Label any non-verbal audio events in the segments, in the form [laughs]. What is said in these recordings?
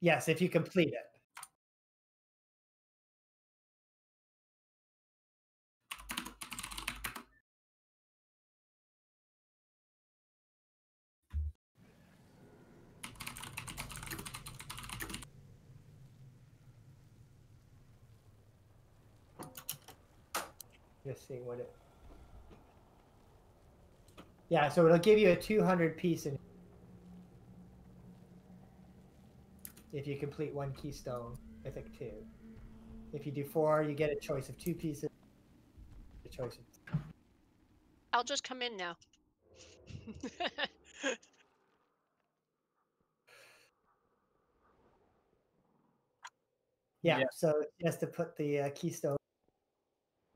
Yes, if you complete it. Just seeing what it. Yeah, so it'll give you a 200 piece in if you complete one keystone. I think two. If you do four, you get a choice of two pieces. A choice of I'll just come in now. [laughs] yeah. Yeah. So he has to put the uh, keystone.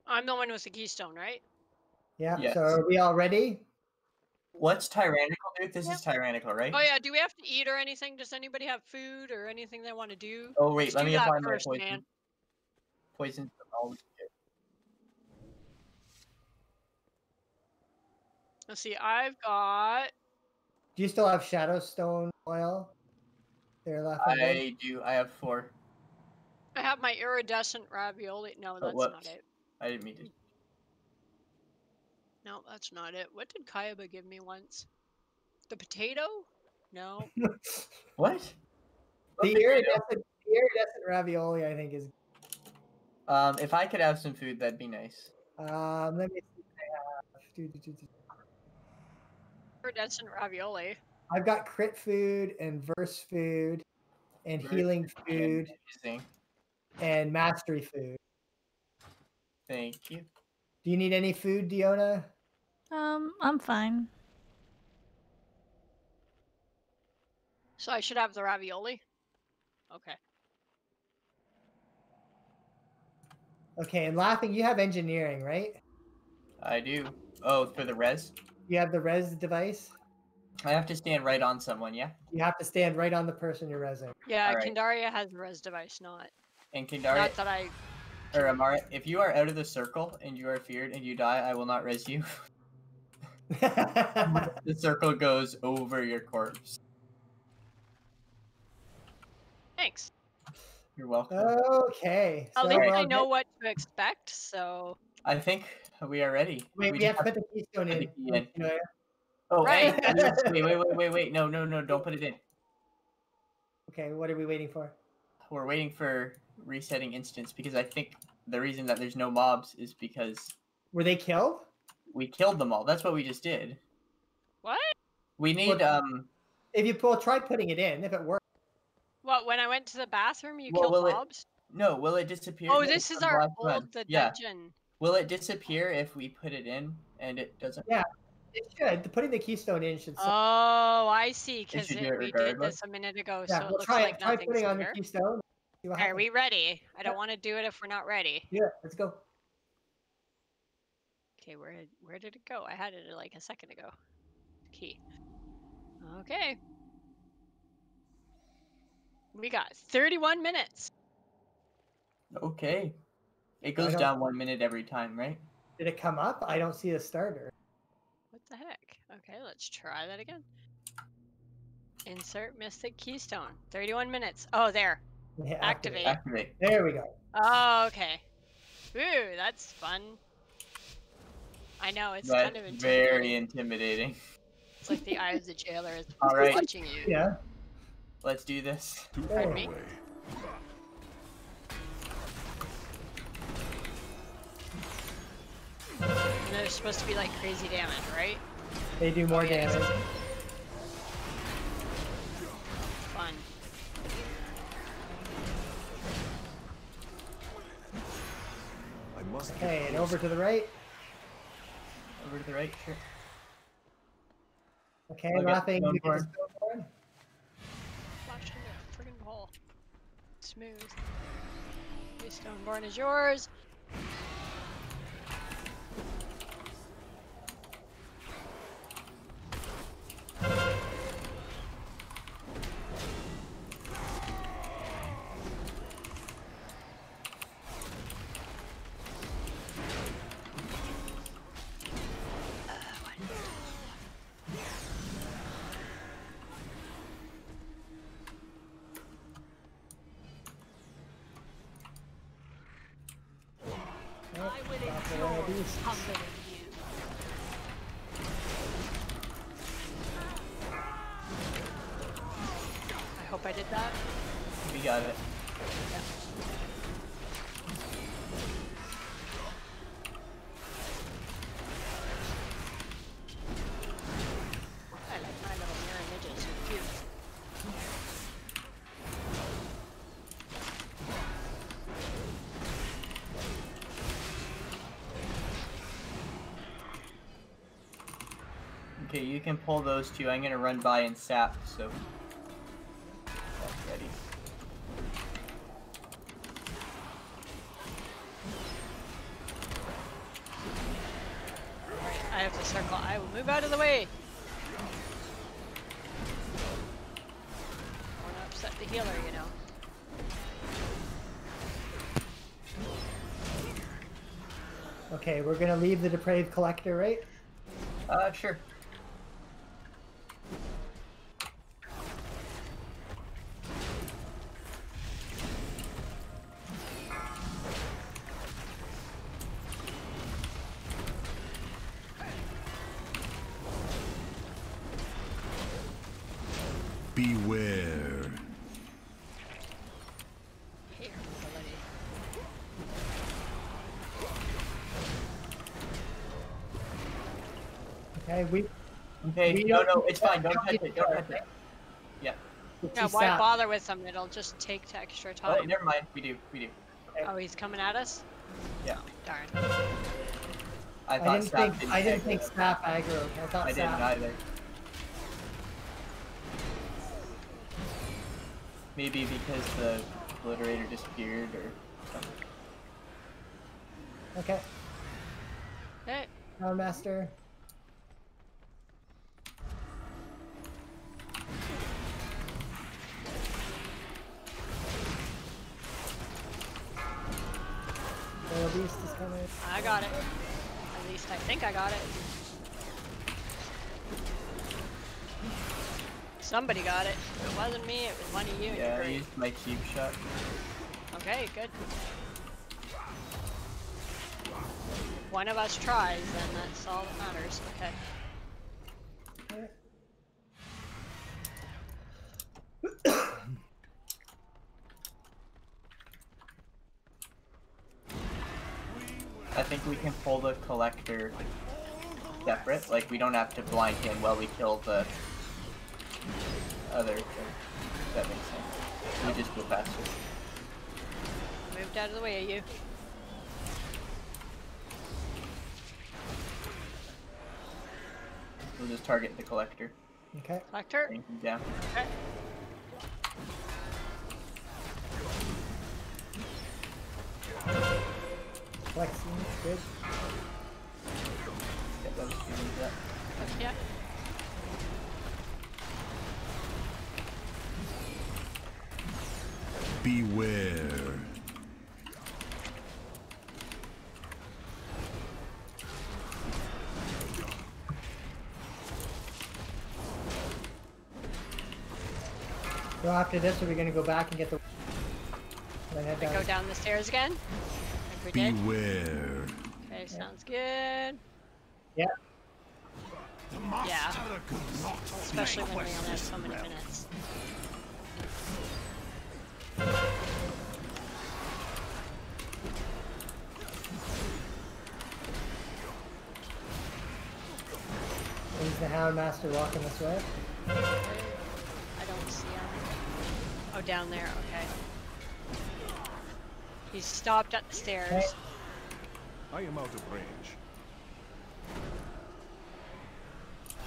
I'm the one with the keystone, right? Yeah. Yes. So are we all ready? What's tyrannical, dude? This Yep. is tyrannical, right? Oh yeah. Do we have to eat or anything? Does anybody have food or anything they want to do? Oh wait, Let's let me find my poison. man. Poison. Let's see. I've got. Do you still have Shadowstone oil? There left. on there? I do. I have four. I have my iridescent ravioli. No, oh, that's not it. I didn't mean to. No, that's not it. What did Kayaba give me once? The potato? No. [laughs] What? The What iridescent, the iridescent ravioli, I think, is. Um, if I could have some food, that'd be nice. Um, let me see. Do, do, do. Iridescent ravioli. I've got crit food and verse food, and Very healing food Amazing. and mastery food. Thank you. Do you need any food, Diona? Um, I'm fine. So I should have the ravioli. Okay. Okay, and laughing, you have engineering, right? I do. Oh, for the res? You have the res device. I have to stand right on someone, yeah? You have to stand right on the person you're resing. Yeah, Alright. Kandaria has the res device, not And Kindari, not that I. or Amara, if you are out of the circle and you are feared and you die, I will not res you. [laughs] [laughs] the circle goes over your corpse. Thanks. You're welcome. okay. At least I know what to expect. So I think we are ready. Wait, we, just have to put the keystone in. the in. Diona. Oh, Right. wait, wait, wait, wait, wait. No, no, no, don't put it in. Okay, what are we waiting for? We're waiting for resetting instance because I think the reason that there's no mobs is because Were they killed? We killed them all. That's what we just did. what? We need um If you pull, try putting it in. If it works, What? When I went to the bathroom, you Well, will killed it- mobs? no, will it disappear? Oh, this is our old one. the Yeah. dungeon. Will it disappear if we put it in and it doesn't? Yeah. it should. Putting the keystone in should. save- Oh, I see. Because should do we did this a minute ago, yeah, so it we'll looks try like it. Try nothing's putting on here. the keystone. Are happens. we ready? I don't Yeah. want to do it if we're not ready. Yeah, let's go. Okay, where where did it go? I had it uh, like a second ago. Key. Okay. We got 31 minutes. Okay. It goes down one minute every time, right? Did it come up? I don't see a starter. What the heck? Okay, let's try that again. Insert Mythic Keystone. 31 minutes. Oh, there. Yeah, Activate. Activate. There we go. Oh, okay. Ooh, that's fun. I know, it's That's kind of intimidating. very intimidating. It's like the eye of the jailer is All right. watching you. Yeah. Let's do this. Pardon? And they're supposed to be like crazy damage, right? They do more yeah. damage. Fun. I must Okay, and over to the right. Over to the right, sure. Okay, Okay, laughing. going you get for the it. stone Flash in the friggin' hole. Smooth. Okay, Stoneborn is yours. Beast. You can pull those two. I'm gonna run by and sap, so. Ready. I have to circle. I will move out of the way. I want to upset the healer, you know. Okay, we're gonna leave the depraved collector, right? Uh, sure. Okay, no, no, it's fine. Don't touch it. Don't touch it. Yeah. Yeah, why bother with them? It'll just take extra Oh, time. never mind. We do. We do. Oh, he's coming at us? Yeah. Darn. I I didn't think didn't I didn't aggro. think sap aggro. I thought I didn't either. Maybe because the obliterator disappeared or something. Okay, Hey, Crown Master. Got it. At least I think I got it. Somebody got it. If it wasn't me, it was one of you. and Yeah, you're I used my cube shot. Okay, good. If one of us tries, then that's all that matters. Okay. I think we can pull the collector separate. Like we don't have to blind him while we kill the other thing. If that makes sense. We just go faster. Moved out of the way of you. We'll just target the collector. Okay. Collector. Yeah. Okay. Flexing. Good. Get those. Yeah. Beware. So after this, are we gonna go back and get the? Go down the stairs again. Like we did. Beware. Okay, sounds good. Yeah. Yeah. Especially when we only have so many minutes. Is the Hound Master walking this way? I don't see him. Oh, down there. Okay. He's stopped at the stairs. I am out of range.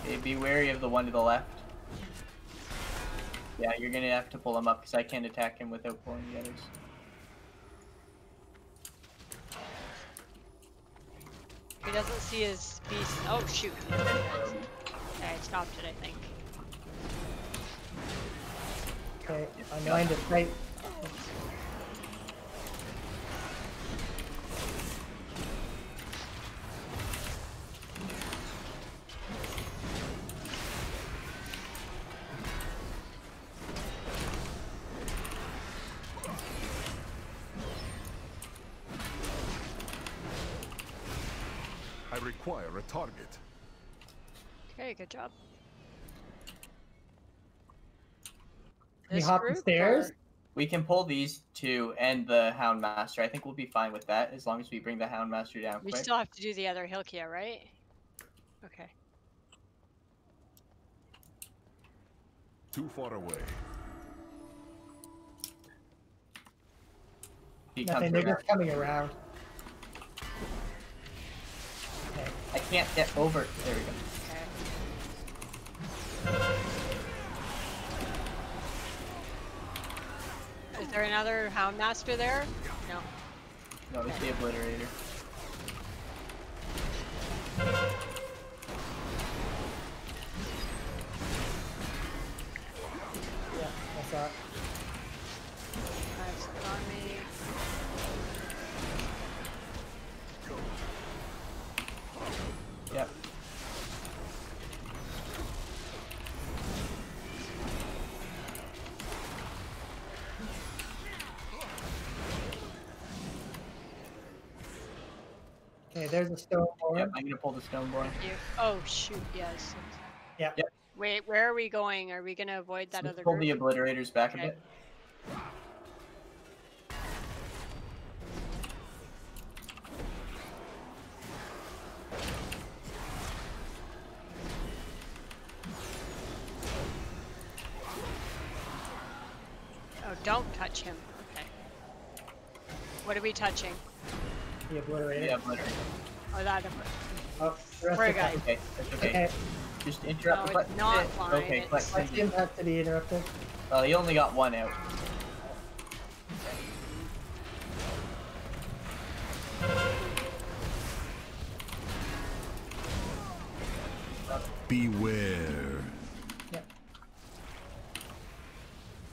Okay, be wary of the one to the left. Yeah, you're gonna have to pull him up because I can't attack him without pulling the others. He doesn't see his beast. Oh shoot. Okay, I stopped it. I think. Okay. I'm line of sight. Can you This hop the stairs? or- We can pull these two and the Houndmaster. I think we'll be fine with that as long as we bring the Houndmaster down We quick. still have to do the other Hilkia, right? Okay. Too far away. He Nothing. They're just coming around. Okay. I can't get over. There we go. Okay. Is there another Houndmaster there? No. No, it's the Obliterator. Yeah, I saw it. A stone wall. Yep. I'm gonna pull the stone boy. Oh shoot! Yes. Yeah. Yep. Wait, where are we going? Are we gonna avoid that Let's other pull group? the Obliterators back Okay. a bit. Oh, don't touch him. Okay. What are we touching? The The obliterator. Obliterator. Oh, that. Oh, We're good. them. Okay, that's okay. Okay, Just interrupt No, the it's button. not fine, Okay, it's- collect Let's things. impact to be interrupted. Well, he only got one out. Beware. Yep.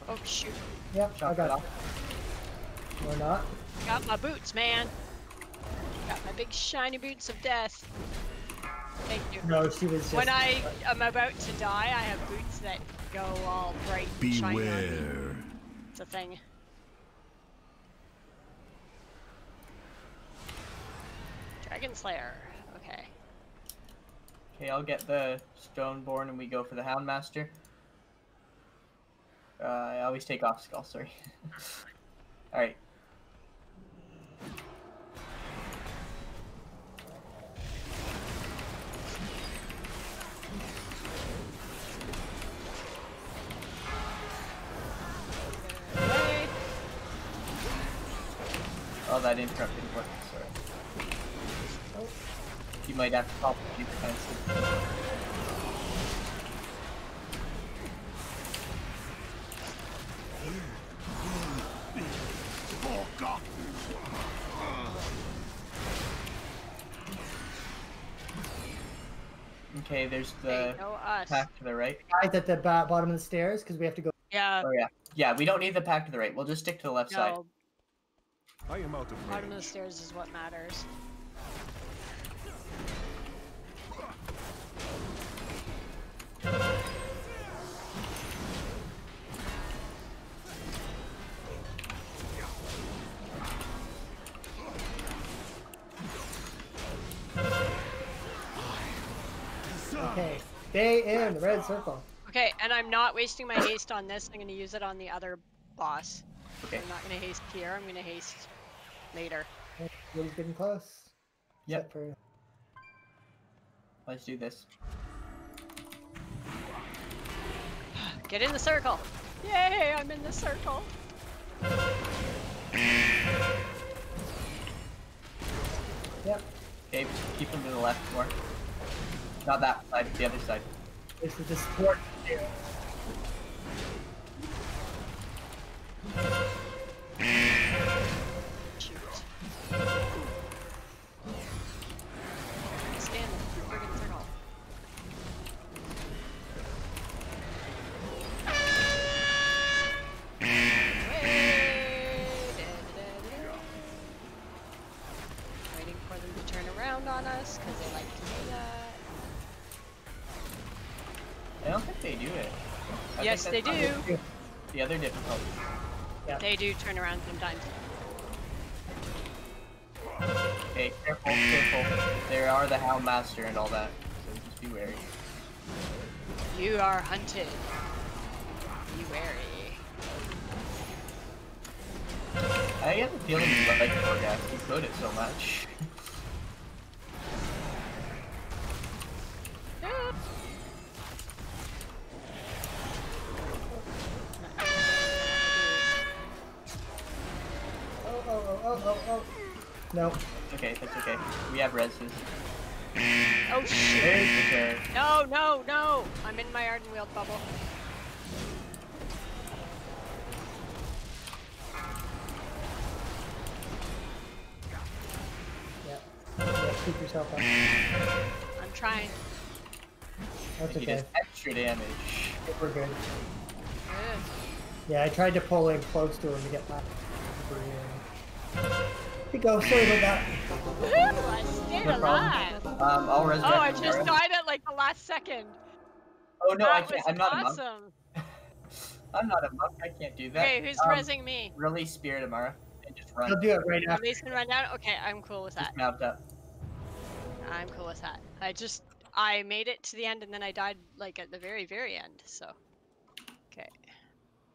Oh shoot! Yep, Shot I got it it. off. Or not. Got my boots, man. Got my big shiny boots of death. Thank you. No, she was just. When I am about to die, I have boots that go all bright and shiny on me. Beware. It's a thing. Dragon Slayer. Okay. Okay, I'll get the Stoneborn and we go for the Houndmaster. Uh, I always take off Skull, sorry. [laughs] Alright. That interrupt didn't work, sorry. You might have to pop a few defenses. Okay, there's the no pack to the right. Guys at the bottom of the stairs because we have to go. Yeah. Oh yeah. Yeah, we don't need the pack to the right. We'll just stick to the left side. No. I am out of Bottom of the stairs is what matters. Okay, stay in the red circle. Okay, and I'm not wasting my haste on this. I'm gonna use it on the other boss. Okay. I'm not gonna haste here. I'm gonna haste later. He's getting close. Yep. For Let's do this. Get in the circle. Yay! I'm in the circle. yep. Okay, keep him to the left more. Not that side, the other side. This is the support. stair. They do turn around sometimes. Okay, careful, careful. There are the Hound Master and all that, so just be wary. You are hunted. Be wary. I get the feeling you like Torghast. You code it so much. Oh. No. Okay, that's okay. We have reses. Oh shit! There's the chair. No, no, no! I'm in my Ardenweald bubble. Yeah. Yeah, keep yourself up. I'm trying. That's okay. just extra damage. I We're good. Ugh. Yeah, I tried to pull in close to him to get back. For you. Here you go. Sorry about that. I stayed No alive. Um, I'll resurrect Oh, I just Mara. died at like the last second. Oh no, I can't. I'm not a monk. [laughs] I'm not a monk. I can't do that. Okay, who's um, resing me? Release Spirit Amara and just run. I'll do it right after. Release and run down? Okay, I'm cool with that. Just mount up. I'm cool with that. I just I made it to the end and then I died like at the very very end. So okay,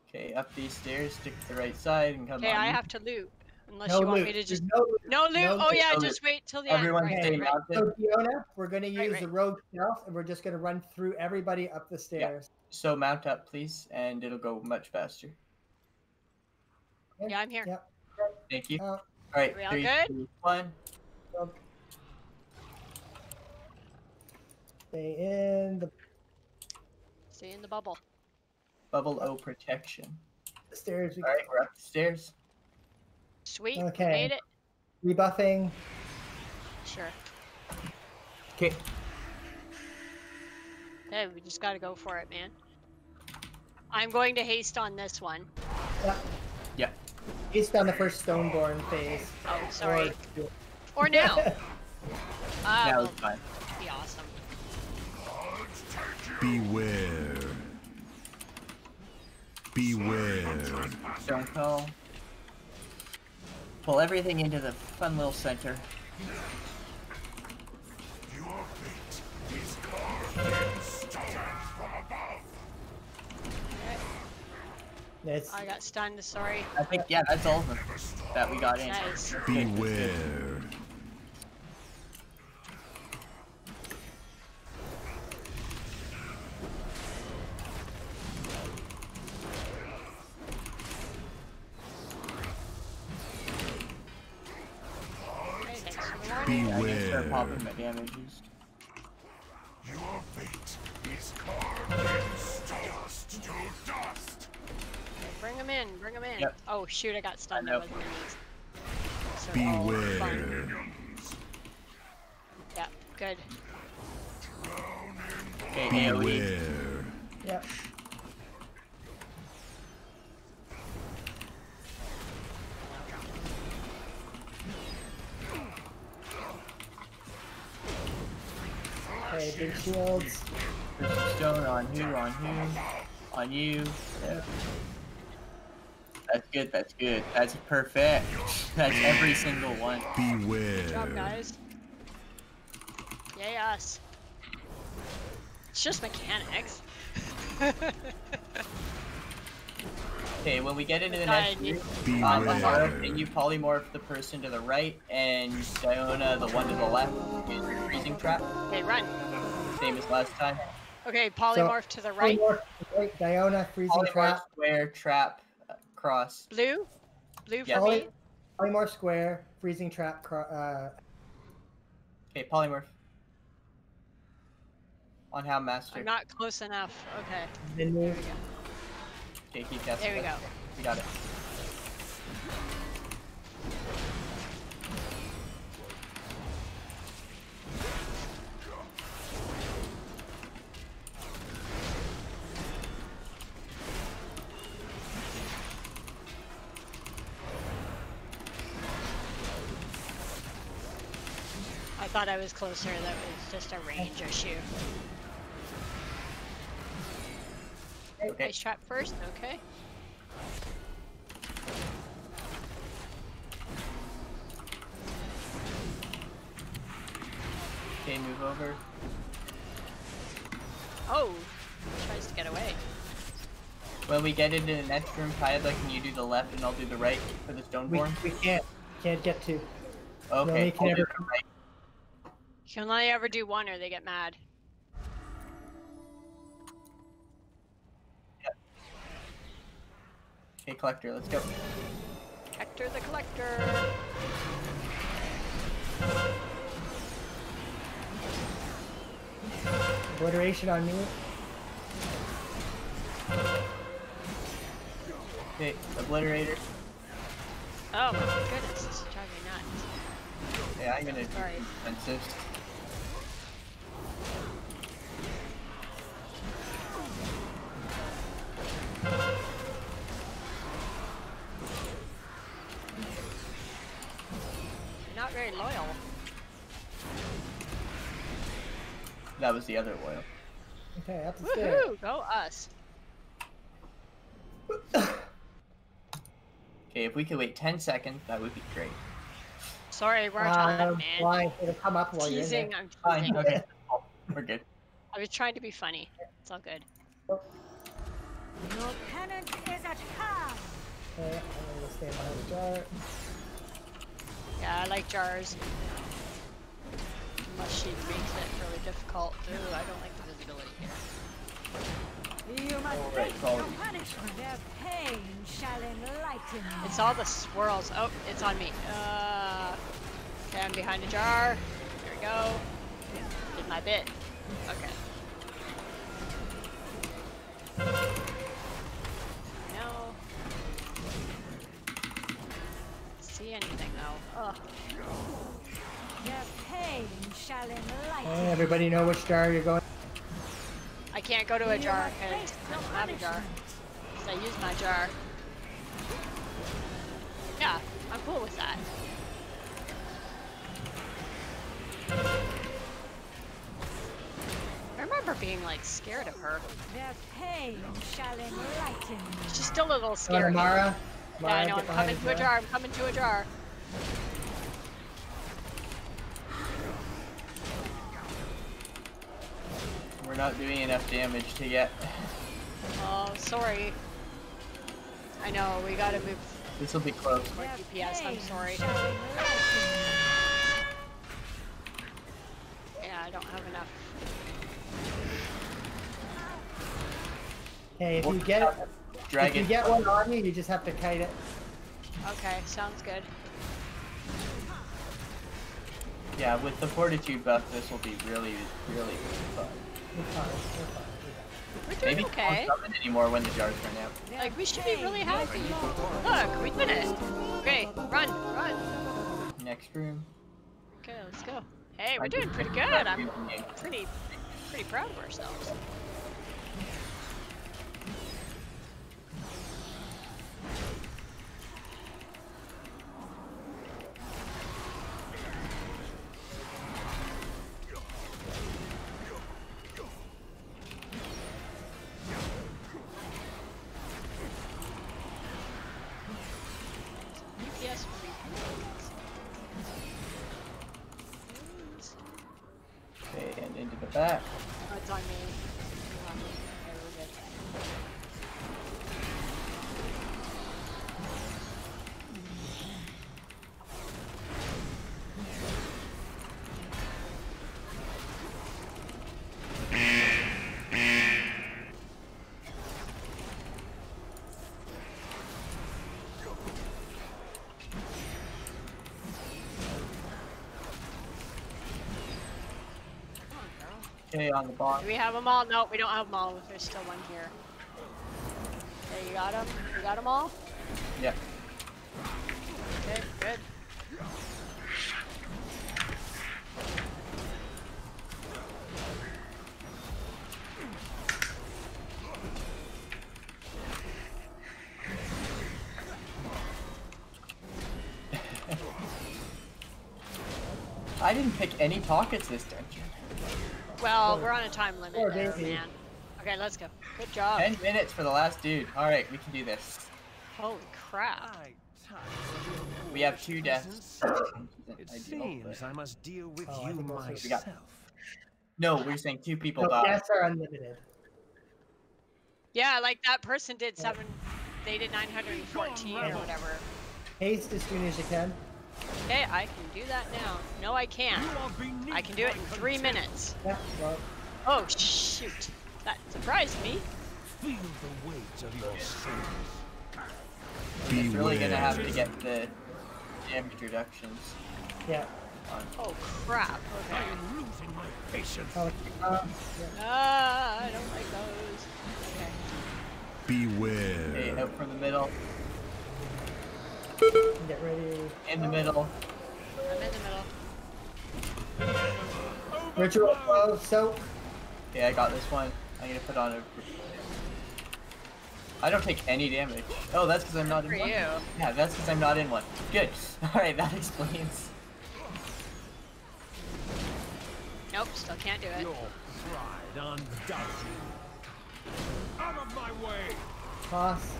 Okay, up these stairs, stick to the right side, and come okay, on. I have to loot unless No you want loot. me to There's just no loot. no loot. no oh loot, yeah, no just wait till the Everyone end. stay Right, right. So Fiona, we're gonna use Right, right. the rogue stealth, and we're just gonna run through everybody up the stairs. Yeah. So mount up, please, and it'll go much faster. Yeah, I'm here. Yep. Thank you. Uh, All right, we all three, good? two, one. so- Stay in the Stay in the bubble. Bubble O protection. The stairs. We All right, we're up the stairs. Sweet. we Okay. Made it. rebuffing. Sure. Okay. Hey, we just gotta go for it, man. I'm going to haste on this one. Yeah. Yeah. East on the first Stoneborn phase. Oh, sorry. Or- Or now. Now well, it's fine. be awesome. Beware. Beware. Stone call. Pull everything into the fun little center. It's I got stunned. Sorry. I think yeah, that's all of them that we got in. Nice. Beware. Okay, thanks for the. I start Beware. popping my damages. Your fate is condensed dust to dust. Okay, bring him in. Bring him in. Yep. Oh shoot! I got stunned. I I wasn't gonna use. So, oh, fun. Beware. Yeah. Good. Okay, Beware. yeah. Shields. Precision Stone on who? On who? On you. Yeah. That's good. That's good. That's perfect. That's every single one. Beware. Good job, guys. Yay us. It's just mechanics. [laughs] Okay, when we get into the next group, Amara, Beware. can you polymorph the person to the right and Diona, the one to the left, is freezing trap, okay, run. Same as last time. Okay, polymorph to the right. Polymorph, right, Diona, freezing Polymorph trap. square trap uh, cross. Blue. Blue Yeah. for me. Polymorph square, freezing trap. cro- Uh, Okay, polymorph. On how master. I'm not close enough. Okay. then move. Okay, keep casting. There we go. We got it. Thought I was closer. That was just a range issue. Okay. Ice trap first. Okay. Okay, move over. Oh, tries to get away. When we get into the next room, Kyla, can you do the left and I'll do the right for the We, Stoneborn? we can't can't get to. Okay, only I'll can do ever the right. You can only ever do one or they get mad. Okay, Collector, let's go. Hector the Collector. Obliteration on me. Okay, Obliterator. Oh my goodness, this is driving me nuts. Yeah, I'm gonna do defensive. That was the other oil. Okay, up the stairs. Woohoo! Go us. Okay, if we could wait 10 seconds, that would be great. Sorry, we're on time, Um, man. why? It'll come up while you're in teasing. there. I'm Fine, teasing. okay. We're good. I was trying to be funny. It's all good. Your penance is at hand. Okay, I'm gonna stand behind the jar. Yeah, I like jars. Unless she makes it really difficult. Ooh, I don't like the visibility here. You must All right, face your punishment. Their pain shall enlighten you. It's all the swirls. Oh, it's on me. Uh, okay, I'm behind a jar. Here we go. Did my bit. Okay. Hey, everybody know which jar you're going. I can't go to a jar because I don't have a jar. I use my jar. Yeah, I'm cool with that. I remember being like scared of her. Their pain shall enlighten. She's still a little to scary. Mara. Yeah, I know. I'm coming to a jar. I'm coming to a jar. Not doing enough damage to get. Oh, sorry. I know. We gotta move This will be close. more Their DPS. I'm sorry. Yeah, I don't have enough. Hey, if you get it, if you get one on you, you just have to kite it. Okay, sounds good. Yeah, with the fortitude buff, this will be really, really fun. We're fine. We're fine. We're doing Maybe okay. anymore when the jars run out. Like we should be really happy. Look, we did it. Okay, run, run. Next room. Okay, let's go. Hey, we're I doing pretty good. I'm pretty, pretty proud of ourselves. Okay, on the bottom. Do we have them all? No, we don't have them all. There's still one here. Okay, you got them? You got them all? Yeah. Okay, good. [laughs] I didn't pick any pockets this dungeon. Well, Poor- we're on a time limit poor there, man. Okay, let's go. Good job. 10 minutes for the last dude. Alright, we can do this. Holy crap. We have two deaths. It [laughs] seems I must deal with Oh, you think We got myself. No, we're saying two people No, die. deaths are unlimited. Yeah, like that person did seven. They did 914 or whatever. Haste as soon as you can. Okay, I can do that now. No, I can't. I can do it in three minutes. Yeah, well, Oh shoot! That surprised me. Feel the weight of your sins. It's really gonna have to get the damage reductions. yeah. Oh crap! Okay. I am losing my patience. Oh, um, yeah. Ah, I don't like those. Okay. Okay, Beware. out from the middle. Get ready. In the middle. I'm in the middle. Ritual flow, soak. Okay, I got this one. I'm gonna put on a. I don't take any damage. Oh, that's because I'm not For in one. you. Yeah, that's because I'm not in one. Good. [laughs] Alright, that explains. Nope, still can't do it. Your pride undoes you. Out of my way. Toss.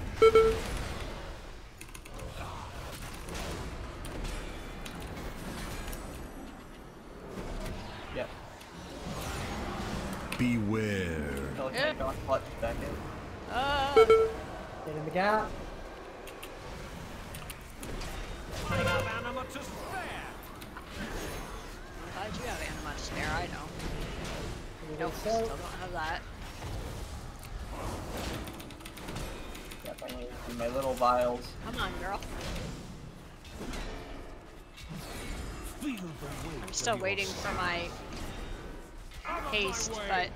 Yeah. Beware. Until Yeah. I got clutch back in. Ah, Get in the gap. I have anima to spare. Glad you have anima to spare. I know. Ritual Nope, still don't have that. Yep, I need to do my little vials. Come on, girl. Feel the weight I'm still waiting for my Out of my haste, but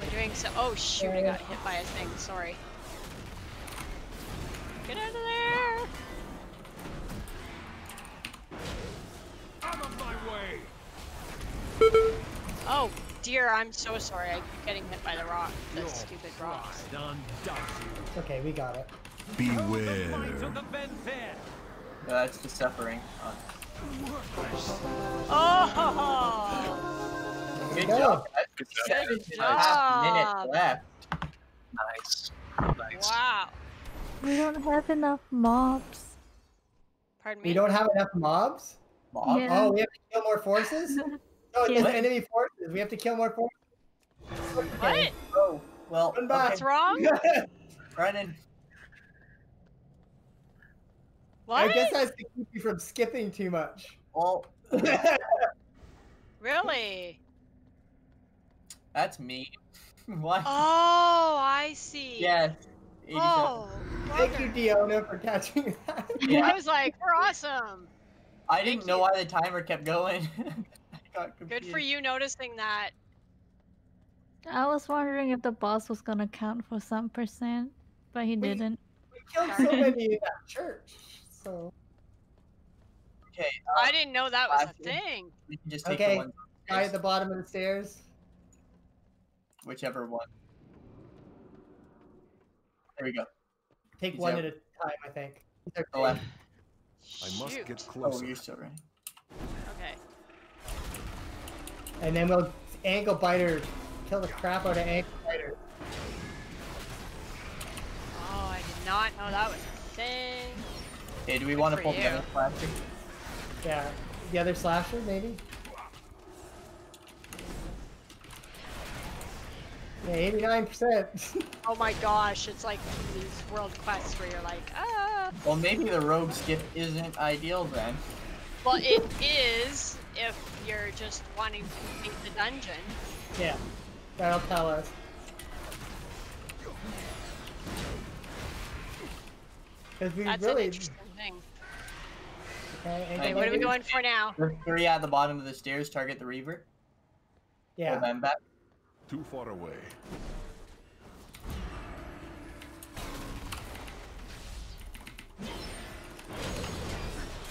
we're doing so. Oh shoot! I got hit by a thing. Sorry. Get out of there! Out of my way. Oh dear, I'm so sorry. I keep getting hit by the rock. The Your stupid rocks. pride undoes you. Okay, we got it. Oh, the might of Beware. the that's the suffering. Uh, Oh! good go. job. guys. Seven and a half job. minutes left. Nice. Nice. Wow. We don't have enough mobs. Pardon me. We don't have enough mobs? Mob? Yeah. Oh, we have to kill more forces? [laughs] No, it's Yeah. enemy forces. We have to kill more forces. What? Oh, well, Run back. What's wrong? [laughs] running. What? I guess that's to keep you from skipping too much. Well, [laughs] Really? that's me. [laughs] what? Oh, I see. Yes. Oh. Thank you, bugger. Diona, for catching that. Yeah. [laughs] I was like, we're awesome. I didn't thank know you. why the timer kept going. Good for you noticing that. I was wondering if the boss was gonna count for some percent, but he Wait. didn't. We killed so many in that church. So, Okay, I uh, didn't know that was a thing. we can just take Okay. the one, guy at the bottom of the stairs. whichever one. There we go. Take He's one out. at a time, I think. These The left. I must Shoot. get Oh, you're still running. Okay. And then we'll ankle biter, kill the crap out of ankle biter. Oh, I did not know that was a thing. Okay, do we Good want to for pull the other slasher? Yeah, the other slasher, maybe? Yeah, 89%. [laughs] Oh my gosh, it's like these world quests where you're like, ah. Well, maybe the rogue skip isn't ideal then. Well, it is if you're just wanting to complete the dungeon. yeah, that'll tell us. Because we That's an really. Interesting thing. Okay, Okay, what are we going for now? The three at the bottom of the stairs target the Reaver. Pull Yeah, them back. Too far away.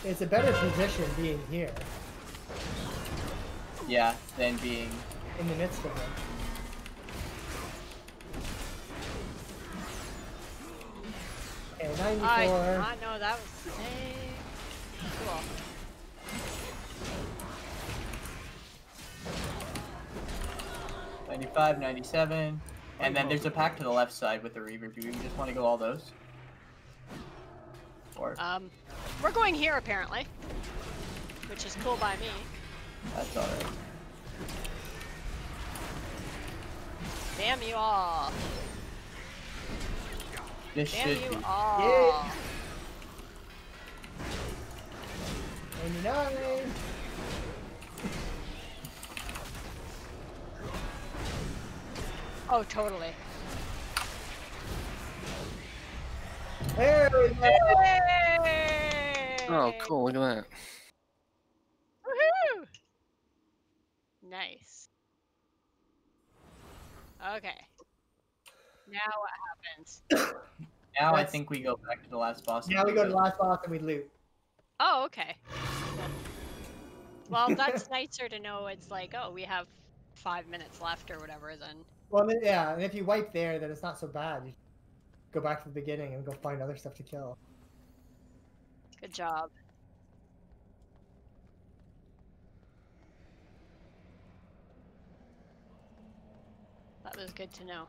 it's a better position being here Yeah, than being. in the midst of them. Okay, 94. I did not know that was a thing. Cool. Ninety-five, ninety-seven, and then there's a pack to the left side with the Reaver. Do we just want to go all those? Or Um, we're going here apparently, which is cool by me. that's alright. Damn you all. This Damn should you be. all. 99. Oh, totally. There we go. Yay! Oh, cool. Look at that. Woohoo! Nice. Okay. Now what happens? [coughs] Now I think we go back to the last boss. Now we go to it. the last boss and we loot. Oh, okay. Well, that's nicer to know. It's like, oh, we have five minutes left or whatever. Then Well, then, yeah, and if you wipe there, then it's not so bad. You go back to the beginning and go find other stuff to kill. good job. That was good to know.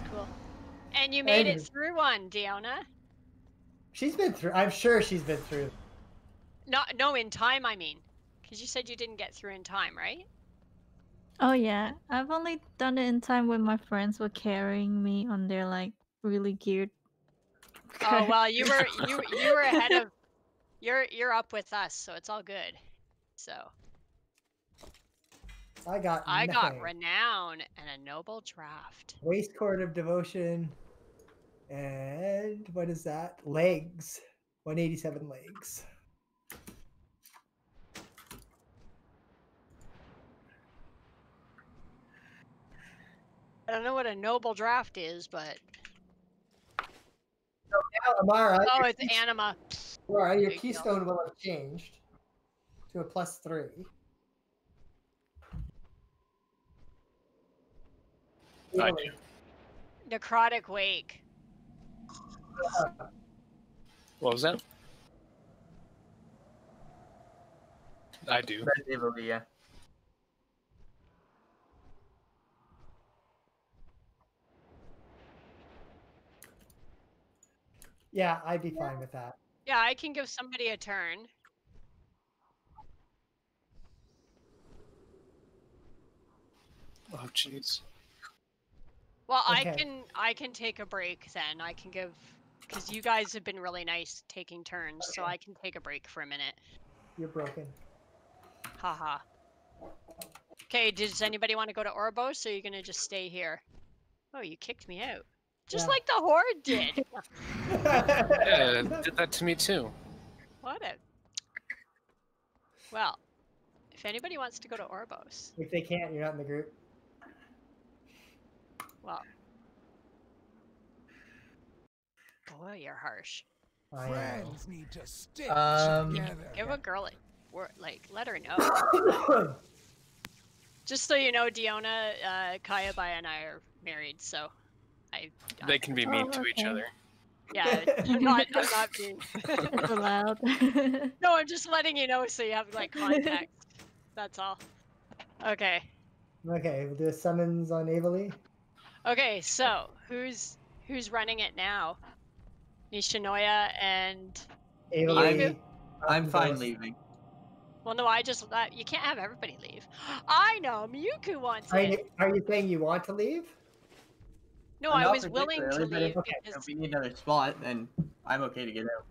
Was cool. And you made it through one, Diona. She's been through. I'm sure she's been through. Not no in time, I mean. Because you said you didn't get through in time, right? Oh yeah, I've only done it in time when my friends were carrying me on their like really geared. Oh well, you [laughs] were you you were ahead of. You're you're up with us, so it's all good. So I got. I got renown and a noble draft. Waist cord of devotion. And what is that? Legs. 187 legs. I don't know what a noble draft is, but Now, Amara, oh, it's anima. Amara, your you go. keystone will have changed to a plus three. I Really? Necrotic wake. What was that? I do. Resident yeah. Yeah, I'd be fine with that. Yeah, I can give somebody a turn. Oh, jeez. Well, I can I can take a break then. I can give because you guys have been really nice taking turns, so I can take a break for a minute. You're broken. Haha. Okay, does anybody want to go to Oribos, or are you gonna just stay here? Oh, you kicked me out. Just Yeah. like the horde did. [laughs] Yeah, did that to me too. what a. Well, if anybody wants to go to Oribos, If they can't, you're not in the group. Well. Boy, you're harsh. I am. Friends need to stick Um, together. Give a girl a wor- like, let her know. [coughs] Just so you know, Diona, uh, Kayabaya and I are married, so I. They can be mean Oh, to each other. Yeah, [laughs] I'm not. I'm not being. it's [laughs] allowed. No, I'm just letting you know so you have like context. [laughs] That's all. Okay. okay, we'll do a summons on Avali. Okay. So who's who's running it now? Nishinoya and Avali. I'm fine leaving. well, no, I just uh, you can't have everybody leave. [gasps] I know Miyuku wants Are it. you, are you saying you want to leave? No, Uh, I was willing to leave if- okay, because If we need another spot, then I'm okay to get out.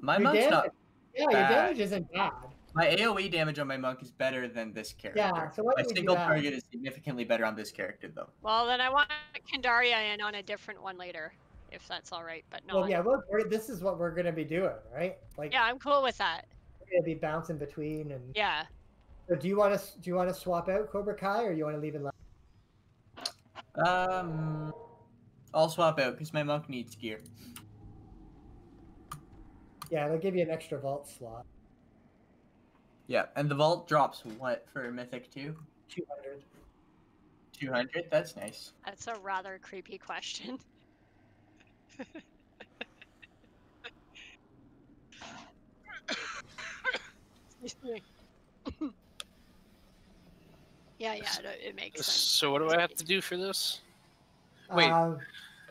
My Your monk's damage, not. yeah, your damage isn't bad. My AOE damage on my monk is better than this character. Yeah, so why my don't we do single that? target is significantly better on this character, though. well, then I want Kandaria in on a different one later, if that's all right. But no, Well, yeah, well, we're, this is what we're gonna be doing, right? Like, yeah, I'm cool with that. we're gonna be bouncing between. And Yeah. so do you want to do you want to swap out Cobra Kai or you want to leave it? Like, Um, I'll swap out because my monk needs gear. yeah, they'll give you an extra vault slot, Yeah, and the vault drops what for Mythic 2? two hundred. 200? That's nice. That's a rather creepy question. [laughs] Yeah, yeah, no, it makes sense. So what do I have to do for this? Wait. Um,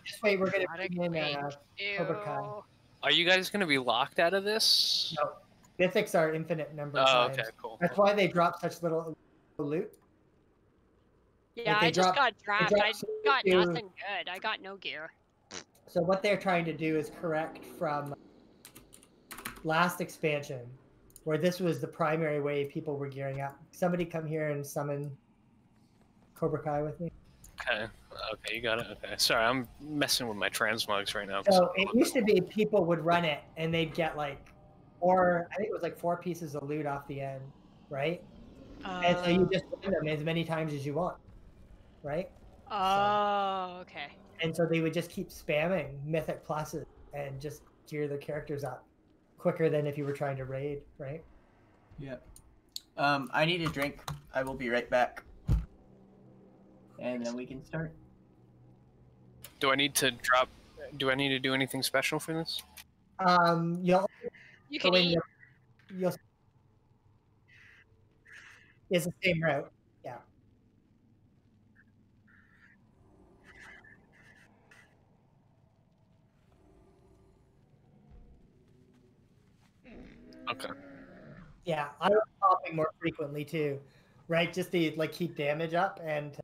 just wait, we're gonna Exotic bring in uh, Cobra Kai. Ew. Are you guys gonna be locked out of this? No. Mythics are infinite number Oh, times. okay, cool. That's why they drop such little loot. Yeah, they I just got dropped. drop I so got few- nothing good. I got no gear. So what they're trying to do is correct from last expansion, where this was the primary way people were gearing up. Somebody come here and summon Cobra Kai with me. Okay. Okay, you got it. Okay. Sorry, I'm messing with my transmogs right now. So I'm it used to be people would run it and they'd get like, or I think it was like four pieces of loot off the end, right? and so you Uh, just run them as many times as you want, right? Oh, okay. And so they would just keep spamming mythic pluses and just gear the characters up quicker than if you were trying to raid, right? Yep. Um, I need a drink. I will be right back. And then we can start. Do I need to drop? Do I need to do anything special for this? Um, you'll You can eat. the- you'll it's the same route. Yeah. Okay. Yeah, I was popping more frequently too, right? Just to like keep damage up and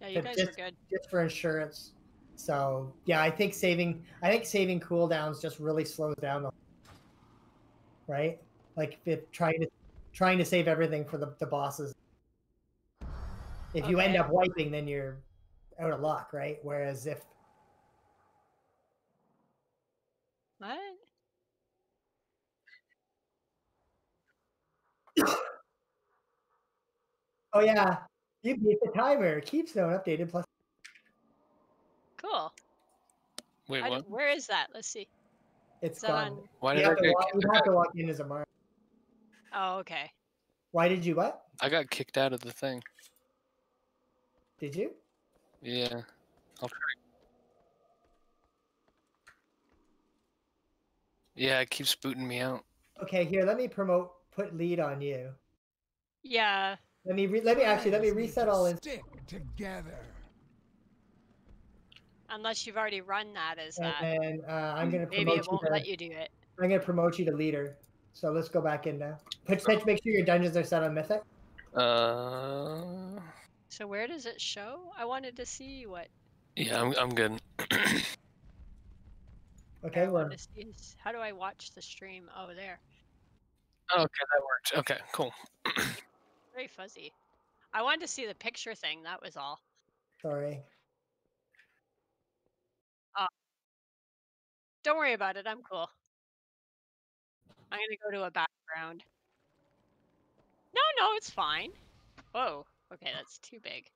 Yeah, you guys were just- good. just for insurance. So yeah, I think saving I think saving cooldowns just really slows down the right? Like if trying to trying to save everything for the, the bosses. If you end up wiping, then you're out of luck, right? Whereas if What? [coughs] oh yeah, you beat the timer. Keeps Keystone updated plus Cool. Wait, what? where is that? Let's see. It's Is that gone. on? Why You did I have, to get? walk, you have to walk in as a mark. Oh, okay. Why did you what? I got kicked out of the thing. Did you? Yeah. I'll try. Yeah, it keeps booting me out. Okay, here, let me promote put lead on you. Yeah. Let me re- let me actually let me reset all in Stick together. Unless you've already run that as and that. then uh, I'm gonna Maybe it you won't to, let you do it. I'm gonna promote you to leader. So let's go back in now. Put make make sure your dungeons are set on mythic. Uh. So where does it show? I wanted to see what. Yeah, I'm I'm good. [clears throat] Okay, I well wanted to see is- how do I watch the stream? Oh, there. okay, that worked. Okay, cool. [clears throat] Very fuzzy. I wanted to see the picture thing. That was all. sorry. Don't worry about it. I'm cool. I'm gonna go to a background. No, no, it's fine. Whoa. Okay, that's too big.